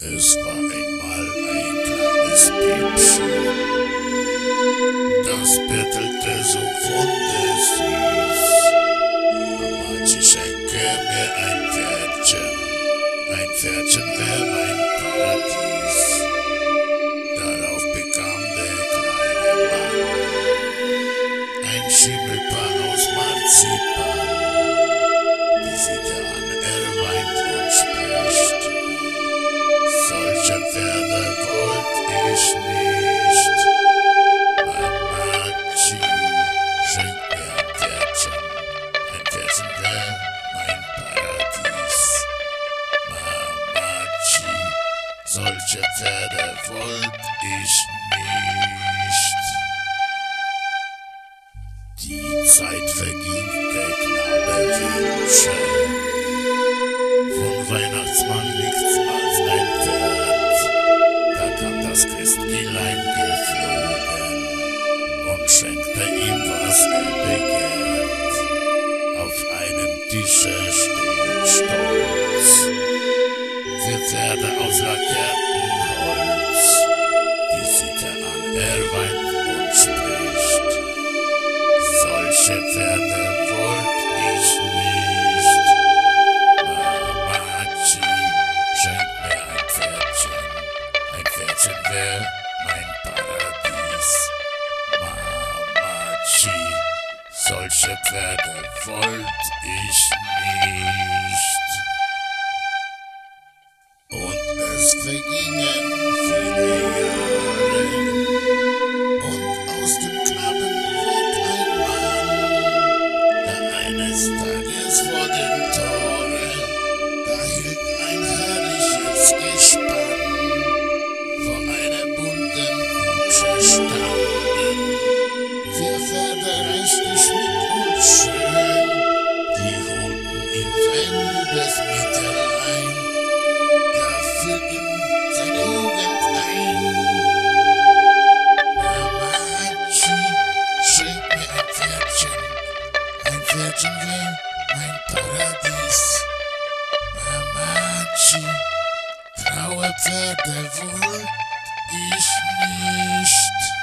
Es war einmal ein kleines Piepchen, das bettelte so wundersüß. Mamachi, schenke mir ein Pferdchen, ein Pferdchen wär solche Pferde wollt ich nicht. Die Zeit verging, der Knabe wünsche. Von Weihnachtsmann Wär mein Paradies. Mamachi, solche Pferde wollt ich nicht. Und es vergingen viele Kutsche standen. Vier Pferde reich geschmückt und schön, die holten ihm sein liebes Mitterlein, da füllten seine Jugend ein. Mamachi, schenk mir ein Pferdchen, ein Pferdchen wär mein Paradies. Mamachi, graue Pferde wollt ich nicht.